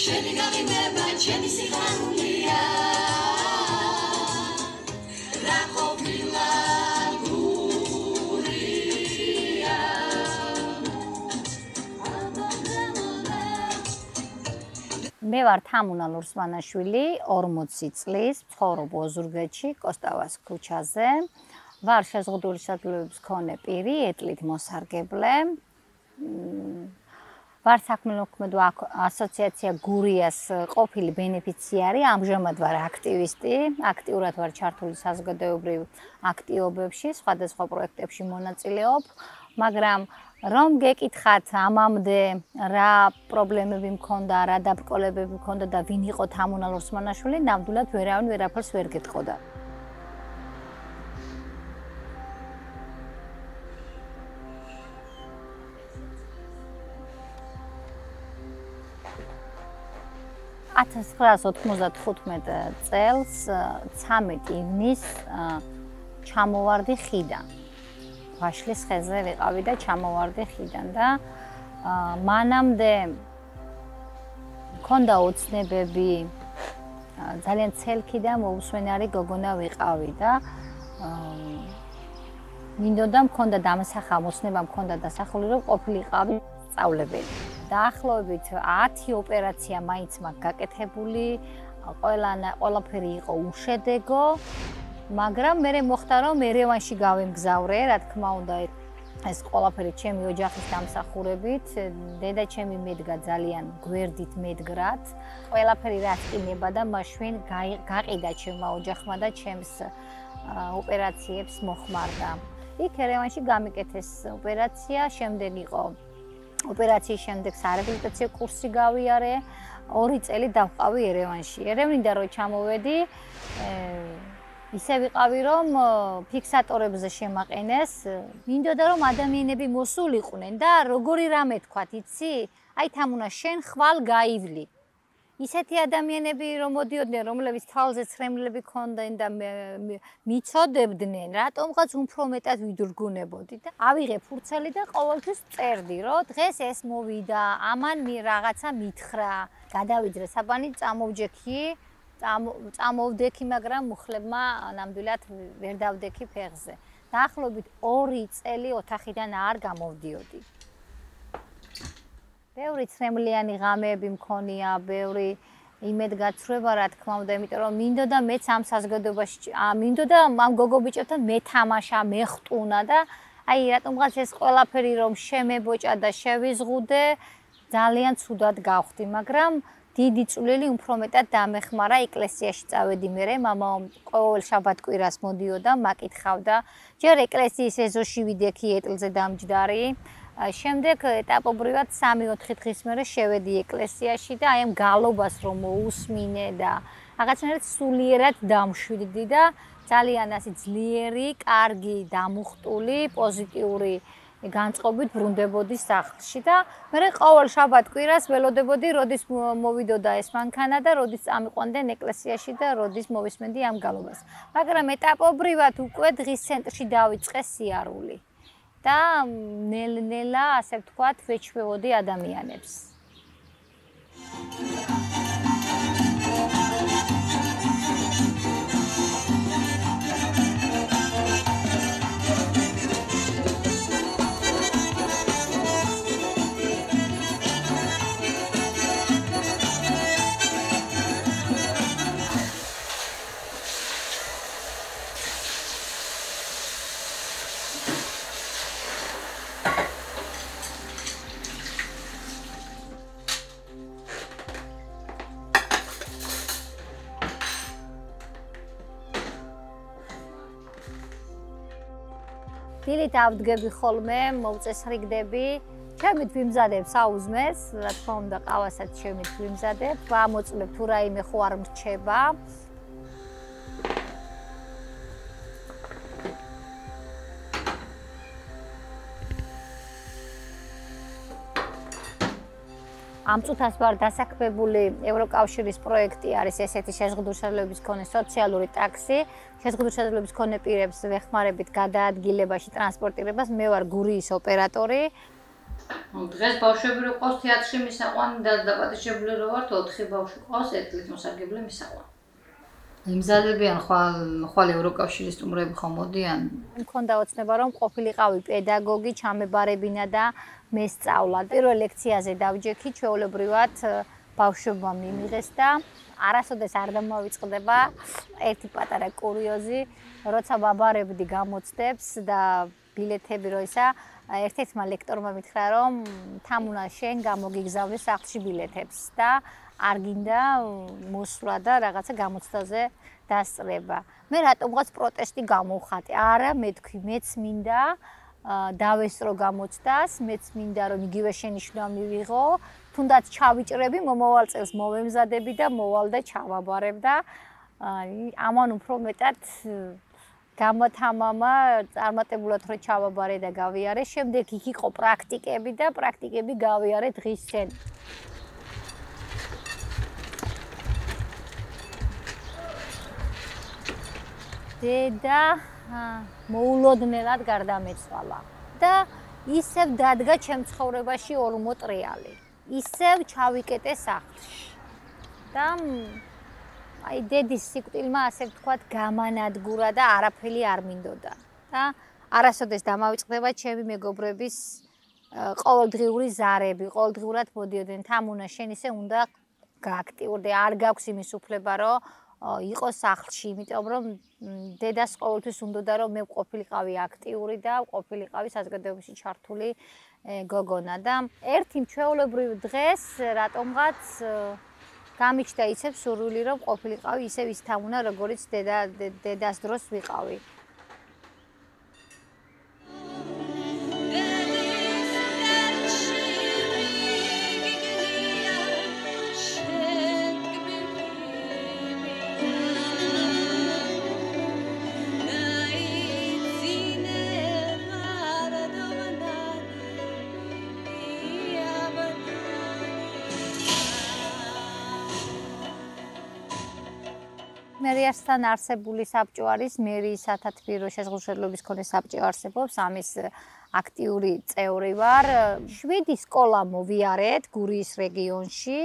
შენი გამიმება ჩემი სიხარულია. რა ყოფილა მე ვარ თამუნა ლურსმანაშვილი 40 წლის ცხოვრობ ოზურგეთში კოსტავას ქუჩაზე. ვარ შეზღუდული საგლების მქონე პირი ეტლით მოსარგებლე ვარ საქმელოქმედო ასოციაცია გურიას ყოფილი ბენეფიციარი ამჟამად ვარ აქტივისტი აქტიურად ვარ ჩართული საზოგადოებრივ აქტივობებში სხვადასხვა პროექტებში მონაწილეობ მაგრამ რომ გეკითხათ ამამდე რა პრობლემები მქონდა, რა დაბრკოლებები მქონდა და ვინ იყო თამუნა ლოსმანაშვილი, ნამდვილად ვერავინ ვერაფერს ვერ გეტყოდა. წელს 13 ივნის ჩამოვარდი ხიდან. ვაშლის ხეზე ვიყავი და ჩამოვარდი ხიდან და მანამდე მქონდა ოცნებები ძალიან ცელკი და მოусვენარი გოგონა ვიყავი და მინდოდა მქონდა დამსახა მოსნება მქონდა დასახული რომ ყოფილიყავი სწავლებელი. დაახლოებით 10 ოპერაცია მაინც მაგ გაკეთებული, ყველა ყველაფერი იყო უშედეგო. მაგრამ მე მოხდა რომ ერევანში გავემგზავრე, რა თქმა უნდა ეს ყველაფერი ჩემი ოჯახის დამსახურებით, დედა ჩემი მედგა ძალიან გვერდით მედგრად. ყველაფერი რა წინება და მაშვენ გაყიდა ჩემმა ოჯახმა და ჩემს ოპერაციებს მოხმარდა. იქ ერევანში გამიკეთეს ოპერაცია, შემდეგ იყო ოპერაციის შემდეგ სარეაბილიტაციო კურსი გავიარე. ორი წელი დავყავი ერევანში. ერევნიდან რო ჩამოვედი, ისე ვიყავი რომ ფიქსატორებზე შემაყენეს მინდოდა რომ ადამიანები მოსულიყვნენ და როგორი რამე თქვათ იცი აი თამუნა შენ ხვალ გაივლი ისეთი ადამიანები რომ მოდიოდნენ რომლებიც თალზე ცრემლები ქონდნენ და მიწოდებდნენ რატომღაც უფრო მეტად ვიდურგუნებოდი და ავიღე ფურცელი და ყოველთვის წერდი რომ დღეს ეს მოვიდა ამან რაღაცა მითხრა გადავიძრე საბანი წამოვჯექი წამოვდექი, მაგრამ მუხლებმა ნამდვილად ვერ დავდექი ფეხზე. დაახლოებით 2 წელი ოთახიდან არ გამოვდიოდი. ბევრი ცრემლიანი ღამეები მქონია, ბევრი იმედგაცრუება, რა თქმა უნდა, იმიტომ რომ მინდოდა მეც ამ საზოგადოებაში, მინდოდა ამ გოგო ბიჭებთან მეთამაშა, მეხტუნა და აი რატომღაც ეს ყველაფერი რომ შემებოჭა და შევიზღუდე, ძალიან ცუდად გავხდი, მაგრამ დიდი წვლილი უფრო მეტად დამეხმარა ეკლესიაში წავედი მე მამა ყოველ შაბათ კვირას მოდიოდა მაკითხავდა ჯერ ეკლესიის ეზოში ვიდექი ეტლზე დამჯდარი შემდეგ ეტაპობრივად 3-4 დღის მერე შევედი ეკლესიაში და აი ამ გალობას რომ მოусმინე და რაღაცნაირად სულიერად დამშვიდდი და ძალიან ასე ძლიერი, კარგი, დამუხტული, პოზიტიური განწყობით ბრუნდებოდი სახლში და მე ყოველ შაბათ კვირას ველოდებოდი, როდის მოვიდოდა ეს მანქანა და როდის წამიყვანდნენ ეკლესიაში და როდის მოვისმენდი ამ გალობას. მაგრამ ეტაპობრივად უკვე დღის ცენტრში დავიწყე სიარული. და ნელ-ნელა, ასე ვთქვათ, ვეჩვეოდი ადამიანებს. დილით ავდგები ხოლმე, მოვწესრიგდები. ჩემით ვიმზადებ საუზმეს, რა თქმა უნდა, ყავასაც ჩემით ვიმზადებ. ვამოწმებ თუ რაიმე ხო არ მრჩება. ამ წუთას ვარ დასაქმებული ევროკავშირის პროექტი არის ესეთი შეზღუდულობის მქონე სოციალური ტაქსი შეზღუდულობის მქონე პირებს ვეხმარებით გადაადგილებაში ტრანსპორტირებას. მე ვარ გურიის ოპერატორი. დღეს ბავშვები რო ყავს თეატრში მისაყვანი და დაპატიჟებული რო ვართ 4 ბავშვი ყავს ერთლით მოსარგებლე მისაყვანი იმზადებიან ხვალ ხვალ ევროკავშირის სტუმრები ხომ მოდიან? მქონდა ოცნება რომ ყოფილიყავი პედაგოგი ჩამებარებინა და მესწავლა პირველ ლექციაზე დავჯექი ჩვეულებრივად ბავშვებმა მიმიღეს და არასოდეს არ დამოვიწყდება ერთი პატარა კურიოზი როცა ბაბარებდი გამოცდებს და ბილეთები როისა ერთ-ერთმა ლექტორმა მითხრა რომ თამუნა შენ გამოგიგზავნე სახლში ბილეთებს და არ გინდა მოსვლა და რაღაცა გამოცდაზე დასწრება. მე რატომღაც პროტესტი გამოვხატე. არა, მე თქვი, მეც მინდა დავესწრო გამოცდას, მეც მინდა რომ იგივე შენიშვნა მივიღო. თუნდაც ჩავიჭრები, მომავალ წელს მოვემზადები და მოვალ და ჩავაბარებ და ამან უფრო მეტად გამოთამამა წარმატებულად რო ჩავაბარე და გავიარე, შემდეგ იქ იყო პრაქტიკები და პრაქტიკები გავიარე დღის წინ. დედა მოულოდნელად გარდამეცვალა და ისევ დადგა ჩემ ცხოვრებაში ორმოტრიალი. ისევ ჩავიკეტე სახლში. და აი დედის სიკვდილმა ასე ვთქვათ გამანადგურა და არაფერი არ მინდოდა. და არასოდეს დამავიწყდება ჩემი მეგობრების ყოველდღიური ზარები, ყოველდღურად მოდიოდნენ თამუნა შენ ისე უნდა გააქტიურდე, არ გაქვს იმის უფლება, რომ იყო სახლში, იმიტომ რომ დედას ყოველთვის უნდოდა რომ მე ყოფილიყავი აქტიური და ყოფილიყავი საზოგადოებაში ჩართული გოგონა და ერთი ჩვეულებრივ დღეს რატომღაც გამიჩნდა ისევ სურვილი რომ ყოფილიყავი ისევ ის თამუნა როგორიც დედა დედას დროს ვიყავი. მერიასთან არსებული საბჭო არის მერიის სათათბირო შეზღუდულობის კონე საბჭო არსებობს ამის აქტიური წევრი ვარ. 7 სკოლა მოვიარეთ გურიის რეგიონში.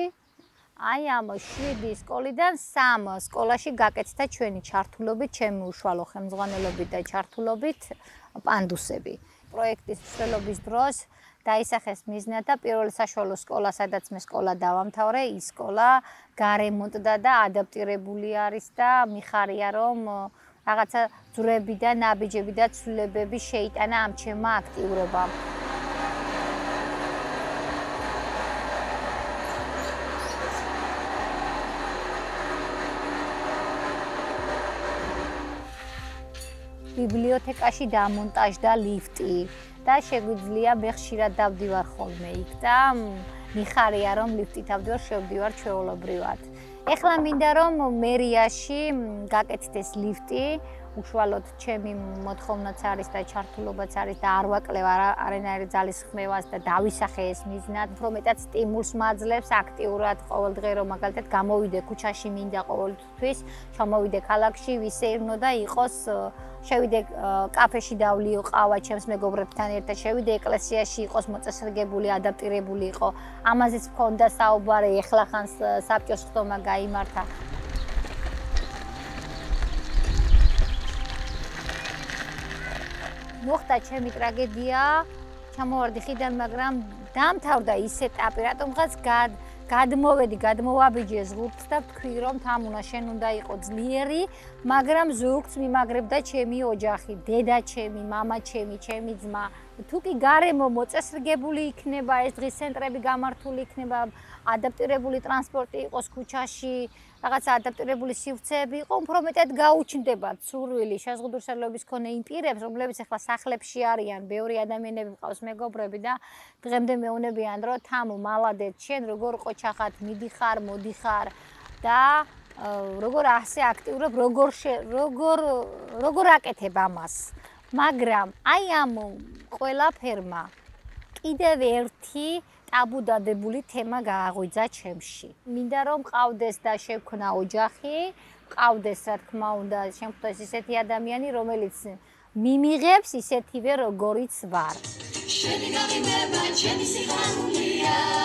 აი ამ 7 სკოლიდან 3 სკოლაში გაკეთდა ჩვენი ჩართულობით ჩემი უშუალო ხელმძღვანელობით და ჩართულობით პანდუსები პროექტის მსვლელობის დროს დაისახეს მიზნა და პირველი საშუალო სკოლა, სადაც მე სკოლა დავამთავრე, ის სკოლა გარემონტდა და ადაპტირებული არის და მიხარია რომ რაღაცა ძრები და ნაბიჯები და ცვლილებები შეიტანა ამ ჩემმა აქტიურობამ. ბიბლიოთეკაში დამონტაჟდა ლიფტი. და შეგვიძლია მე ხშირად დავდივარ ხოლმე იქ და მიხარია რომ ლიფტით ავდივარ შევდივარ ჩვეულებრივად. ეხლა მინდა რომ მერიაში გაკეთდეს ლიფტი უშუალოდ ჩემი მოთხოვნაც არის და ჩართულობაც არის და არ ვაკლევ არანაირი ძალის ხმევას და დავისახე ეს მიზნად, უფრო მეტად სტიმულს მაძლევს აქტიურად ყოველდღე რომ მაგალითად გამოვიდე ქუჩაში მინდა ყოველთვის, ჩამოვიდე ქალაქში, ვისეირნო და იყოს შევიდე კაფეში დავლიო ყავა ჩემს მეგობრებთან ერთად, შევიდე ეკლესიაში, იყოს მოწესრიგებული, ადაპტირებული იყო. ამაზეც მქონდა საუბარი, ეხლა ხანს საბჭოს ხდომა გამართა. მოხდა ჩემი ტრაგედია, ჩამოვარდი ხიდან, მაგრამ დამთავრდა ის ეტაპი, რატომღაც გადმოვედი, გადმოვაბიჯე ზღურთს და ვთქვი, რომ თამუნა შენ უნდა იყო ძლიერი, მაგრამ ზურგს მიმაგრებდა ჩემი ოჯახი, დედა ჩემი, мама ჩემი, ჩემი ძმა. თუ კი გარემო მოწესრიგებული იქნება, ეს დღის ცენტრები გამართული იქნება, ადაპტირებული ტრანსპორტი იყოს ქუჩაში, რაღაც ადაპტირებული სივრცეები იყო, უფრო მეტად გაუჩნდება ცურვილი შეზღუდულობის კონე იმ პირებს, რომლებიც ახლა სახლებში არიან, ბევრი ადამიანები მყავს მეგობრები და დღემდე მეუნებიან, რომ თამო მალადეთ, შენ როგორ ყოჩახად მიდიხარ, მოდიხარ? და როგორ ასე აქტიურობ, როგორ როგორ როგორ აკეთებ ამას. მაგრამ აი ამ ყველა ფერმა კიდევ ერთი ტაბუდადებული თემა გააღვიძა ჩემში. მინდა რომ ყავდეს და შევქნა ოჯახი, ყავდეს რა თქმა უნდა, შემთხვევაში ისეთი ადამიანი, რომელიც მიმიღებს ისეთივე როგორიც ვარ. შენი გაღიმება ჩემი სიხარულია